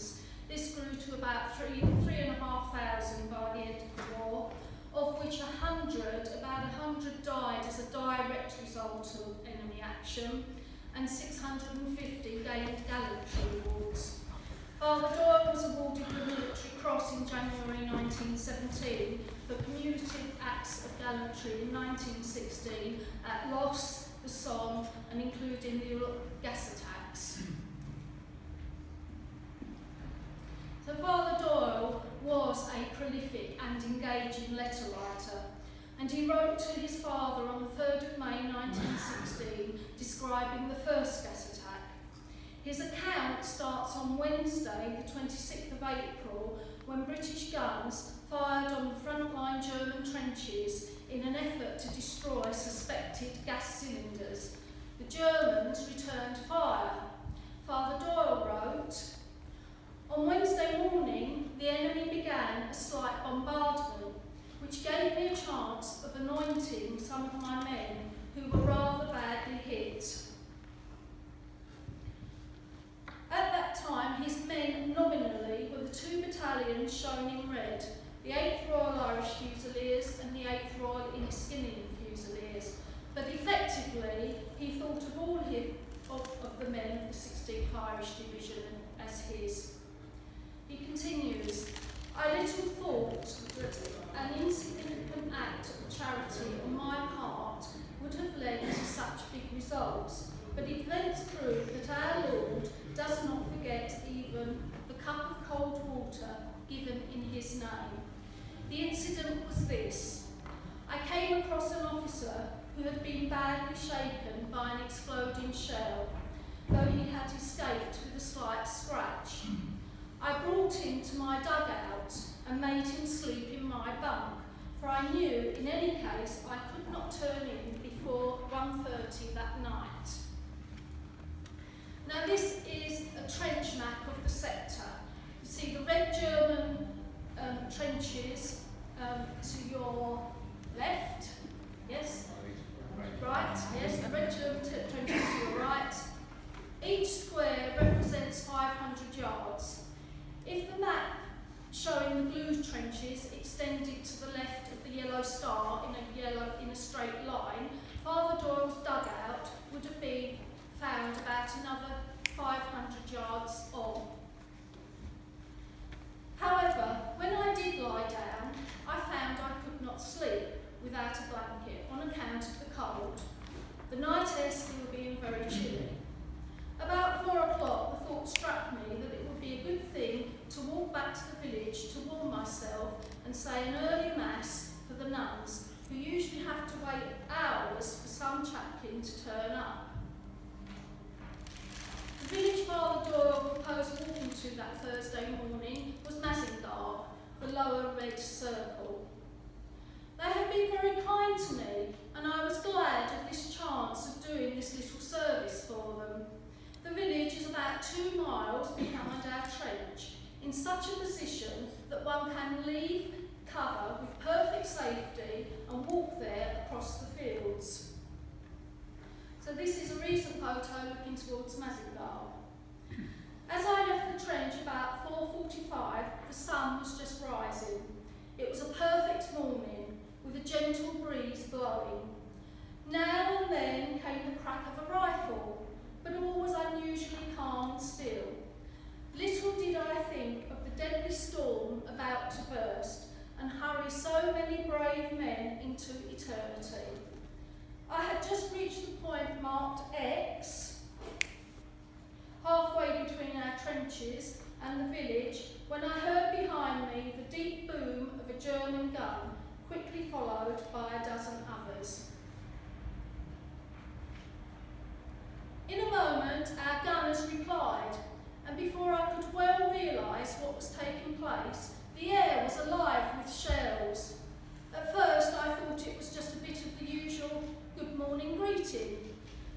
Marines. This grew to about three, three and a half thousand by the end of the war, of which a hundred, about a hundred died as a direct result of enemy action, and 650 gained gallantry awards. Father Doyle was awarded the Military Cross in January 1917 for cumulative acts of gallantry in 1916 at Loos, the Somme, and including the gas attacks. So Father Doyle was a prolific and engaging letter writer, and he wrote to his father on the 3rd of May 1916 describing the first gas attack. His account starts on Wednesday, the 26th of April, when British guns fired on the frontline German trenches in an effort to destroy suspected gas cylinders. The Germans returned fire. Father Doyle wrote, on Wednesday morning, the enemy began a slight bombardment, which gave me a chance of anointing some of my men who were rather badly hit. At that time, his men nominally were the two battalions shown in red, the 8th Royal Irish Fusiliers and the 8th Royal Inniskilling Fusiliers, but effectively he thought of all his, of, of the men of the 16th Irish Division as his. He continues, I little thought that an insignificant act of charity on my part would have led to such big results, but events prove that our Lord does not forget even the cup of cold water given in his name. The incident was this. I came across an officer who had been badly shaken by an exploding shell, though he had escaped with a slight scratch. I brought him to my dugout and made him sleep in my bunk, for I knew in any case I could not turn in before 1.30 that night. Now this is a trench map of the sector. You see the red German um, trenches um, to your left, yes? Right, yes, the red German trenches to your right. Each square represents 500 yards. If the map showing the blue trenches extended to the left of the yellow star in a yellow in a straight line, Father Doyle's dugout would have been found about another 500 yards on. However, when I did lie down, I found I could not sleep without a blanket on account of the cold. Night air still being very chilly. About four o'clock, the thought struck me that it would be a good thing to walk back to the village to warm myself and say an early mass for the nuns, who usually have to wait hours for some chaplain to turn up. The village Father Doyle proposed walking to that Thursday morning was Mazingarbe, the lower red circle. They had been very kind to me, and I was glad of chance of doing this little service for them. The village is about two miles behind our trench, in such a position that one can leave cover with perfect safety and walk there across the fields. So this is a recent photo looking towards Mazingarbe. As I left the trench about 4.45, the sun was just rising. It was a perfect morning, with a gentle breeze blowing. Now and then came the crack of a rifle, but all was unusually calm and still. Little did I think of the deadly storm about to burst and hurry so many brave men into eternity. I had just reached the point marked X, halfway between our trenches and the village, when I heard behind me the deep boom of a German gun, quickly followed by a dozen others. In a moment, our gunners replied, and before I could well realise what was taking place, the air was alive with shells. At first, I thought it was just a bit of the usual good morning greeting,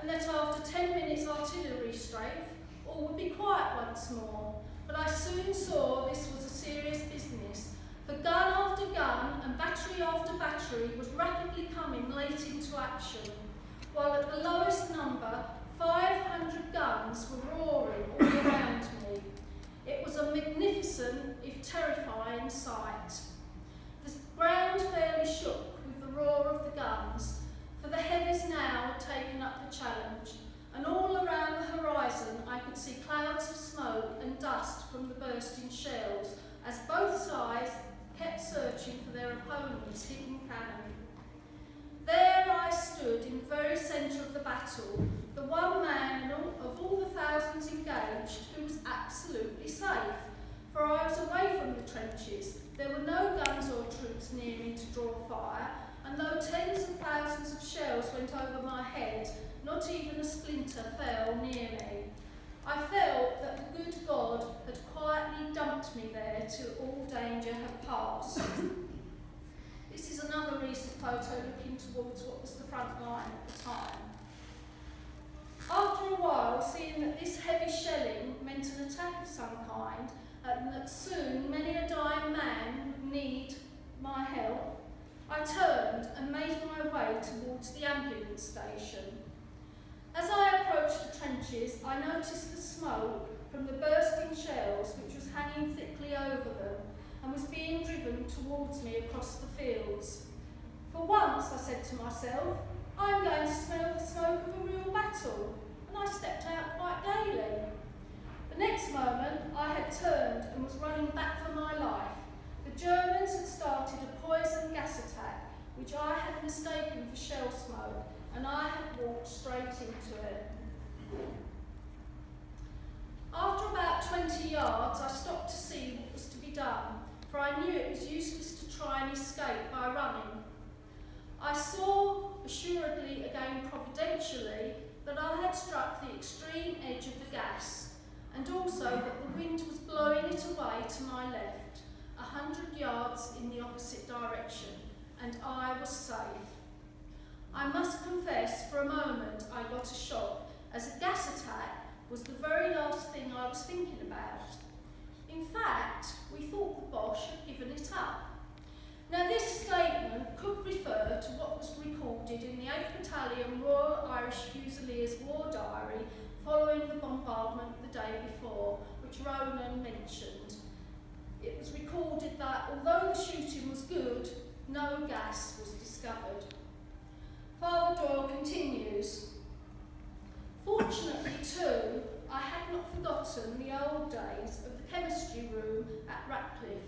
and that after 10 minutes artillery strafe, all would be quiet once more. But I soon saw this was a serious business, for gun after gun and battery after battery was rapidly coming late into action, while at the lowest number, 500 guns were roaring all around me a magnificent, if terrifying, sight. Absolutely safe, for I was away from the trenches. There were no guns or troops near me to draw fire, and though tens of thousands of shells went over my head, not even a splinter fell near me. I felt that the good God had quietly dumped me there till all danger had passed. this is another recent photo looking towards what was the front line at the time. After a while, seeing that this heavy shelling meant an attack of some kind, and that soon many a dying man would need my help, I turned and made my way towards the ambulance station. As I approached the trenches, I noticed the smoke from the bursting shells which was hanging thickly over them and was being driven towards me across the fields. For once, I said to myself, I'm going to smell the smoke of a real battle, and I stepped out quite gaily. The next moment, I had turned and was running back for my life. The Germans had started a poison gas attack, which I had mistaken for shell smoke, and I had walked straight into it. After about 20 yards, I stopped to see what was to be done, for I knew it was useless to try and escape by running. I saw, assuredly again providentially, that I had struck the extreme edge of the gas, and also that the wind was blowing it away to my left, a hundred yards in the opposite direction, and I was safe. I must confess, for a moment I got a shock, as a gas attack was the very last thing I was thinking about. In fact, we thought the Boche had given it up. Now this statement could refer to what was recorded in the 8th Battalion Royal Irish Fusiliers War Diary following the bombardment the day before, which Ronan mentioned. It was recorded that although the shooting was good, no gas was discovered. Father Doyle continues, Fortunately too, I had not forgotten the old days of the chemistry room at Ratcliffe,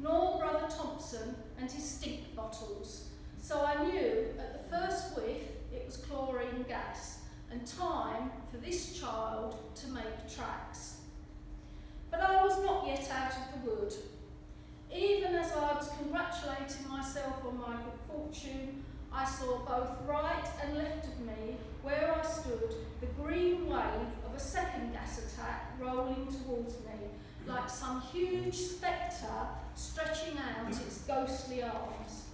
nor Brother Thompson and his stink bottles, so I knew at the first whiff it was chlorine gas, and time for this child to make tracks. But I was not yet out of the wood. Even as I was congratulating myself on my good fortune, I saw both right and left of me, where I stood, the green wave of a second gas attack rolling towards me, like some huge spectre stretching out mm. its ghostly arms.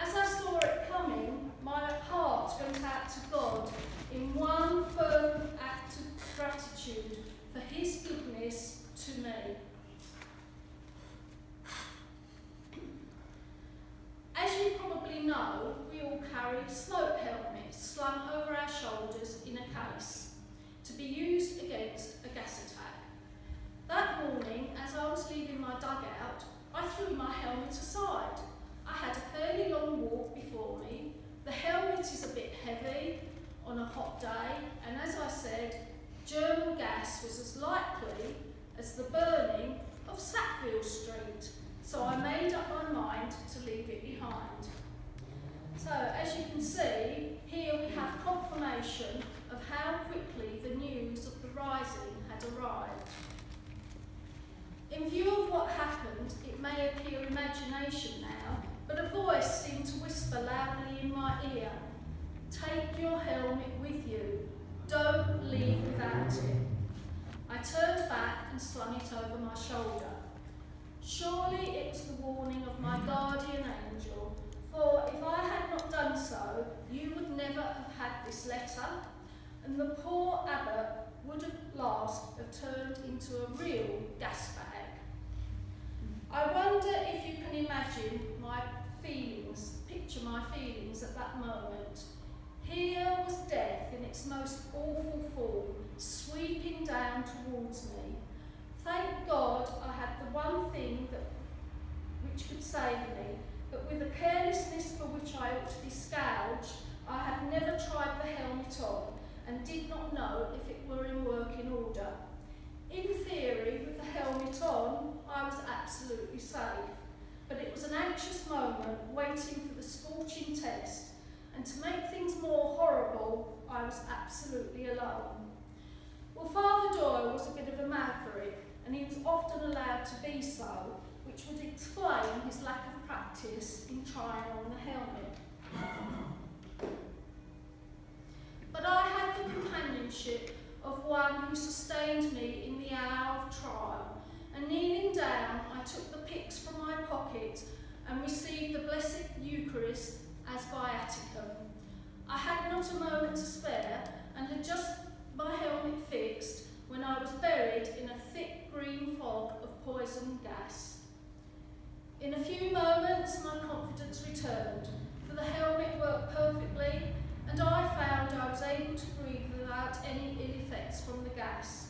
As I saw it coming, my heart went out to God in one firm act of gratitude for his goodness to me. As you probably know, we all carry smoke helmets slung over our shoulders in a case to be used against a gas attack. That morning, as I was leaving my dugout, I threw my helmet aside. I had a fairly long walk before me. The helmet is a bit heavy on a hot day, and as I said, German gas was as likely as the burning of Sackville Street so I made up my mind to leave it behind. So as you can see, here we have confirmation of how quickly the news of the rising had arrived. In view of what happened, it may appear imagination now, but a voice seemed to whisper loudly in my ear, take your helmet with you, don't leave without it. I turned back and slung it over my shoulder. Surely it was the warning of my guardian angel, for if I had not done so, you would never have had this letter, and the poor abbot would at last have turned into a real gas bag. I wonder if you can imagine my feelings, picture my feelings at that moment. Here was death in its most awful form, sweeping down towards me, Thank God I had the one thing that which could save me, but with a carelessness for which I ought to be scourged, I had never tried the helmet on and did not know if it were in working order. In theory, with the helmet on, I was absolutely safe, but it was an anxious moment waiting for and to make things more horrible, I was absolutely alone. Well, Father Doyle was a bit of a maverick, and he was often allowed to be so, which would explain his lack of practice in trying on the helmet. But I had the companionship of one who sustained me in the hour of trial, and kneeling down, I took the pyx from my pocket and received the Blessed Eucharist as viaticum. I had not a moment to spare, and had just my helmet fixed when I was buried in a thick green fog of poison gas. In a few moments, my confidence returned, for the helmet worked perfectly and I found I was able to breathe without any ill effects from the gas.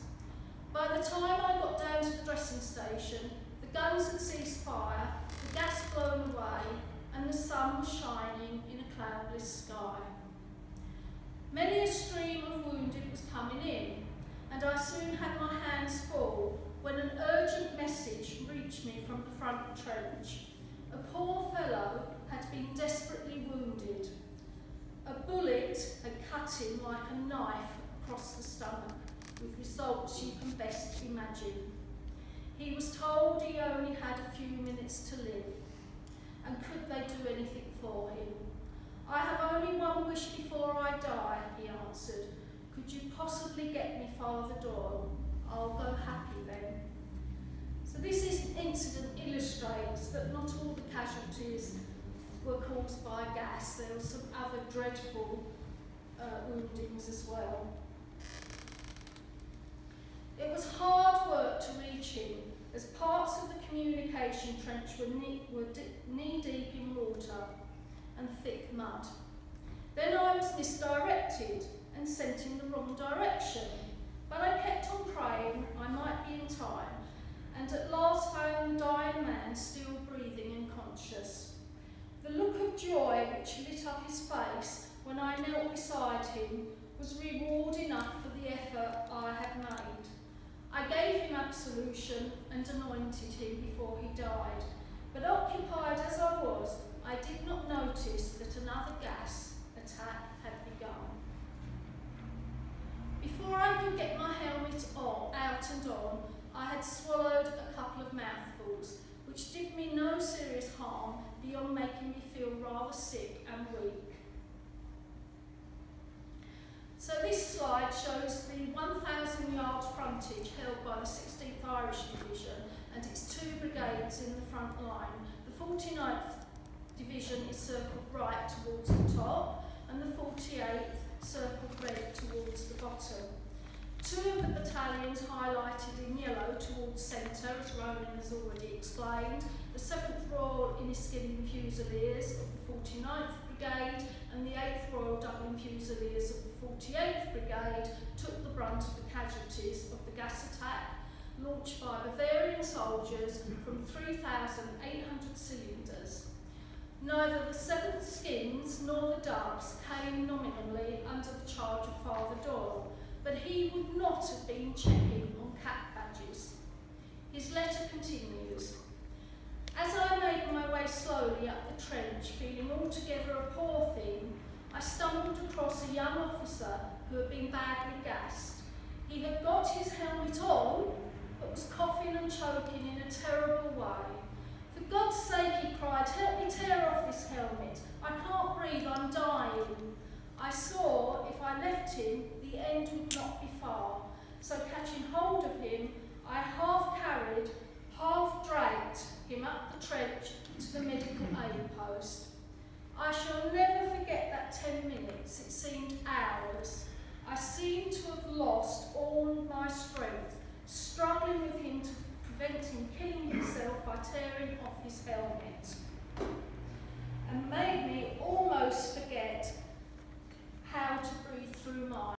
By the time I got down to the dressing station, the guns had ceased fire, the gas blown away, and the sun was shining in a cloudless sky. Many a stream of wounded was coming in, and I soon had my hands full when an urgent message reached me from the front trench. A poor fellow had been desperately wounded a bullet had cut him like a knife across the stomach, with results you can best imagine. He was told he only had a few minutes to live, and could they do anything for him? I have only one wish before I die, he answered. Could you possibly get me Father Doyle? I'll go happy then. So this incident illustrates that not all the casualties were caused by gas. There were some other dreadful uh, woundings as well. It was hard work to reach him, as parts of the communication trench were knee, were knee deep in water and thick mud. Then I was misdirected and sent in the wrong direction, but I kept on praying I might be in time, and at last found the dying man still breathing and conscious. The look of joy which lit up his face when I knelt beside him was reward enough for the effort I had made. I gave him absolution and anointed him before he died, but occupied as I was, I did not notice that another gas attack had begun. Before I could get my helmet on, out and on, I had swallowed a couple of mouthfuls, which did me no serious harm beyond making me feel rather sick and weak. So this slide shows the 1,000 yard frontage held by the 16th Irish Division and its two brigades in the front line. The 49th Division is circled right towards the top and the 48th circled red towards the bottom. Two of the battalions highlighted in yellow towards centre, as Ronan has already explained, the 7th Royal Inniskilling Fusiliers of the 49th Brigade and the 8th Royal Dublin Fusiliers of the 48th Brigade took the brunt of the casualties of the gas attack. Launched by Bavarian soldiers from 3,800 cylinders. Neither the 7th Skins nor the Dubs came nominally under the charge of Father Doyle, but he would not have been checking on cap badges. His letter continues. As I made my way slowly up the trench, feeling altogether a poor thing, I stumbled across a young officer who had been badly gassed. He had got his helmet on, but was coughing and choking in a terrible way. For God's sake, he cried, help me tear off this helmet. I can't breathe, I'm dying. I saw if I left him, the end would not be far. So catching hold of him, I half carried, half dragged him up the trench to the medical aid post. I shall never forget that 10 minutes, it seemed hours. I seemed to have lost all my strength, struggling with him to prevent him killing himself by tearing off his helmet. And made me almost forget how to breathe through mine.